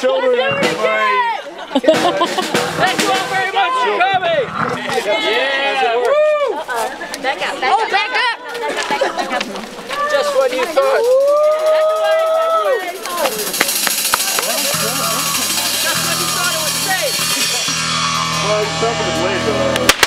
children, everybody. Thank you all very much for coming. Yeah. Woo. Back up, back up, back up. Back up, back up, Just what you thought. Well, something later.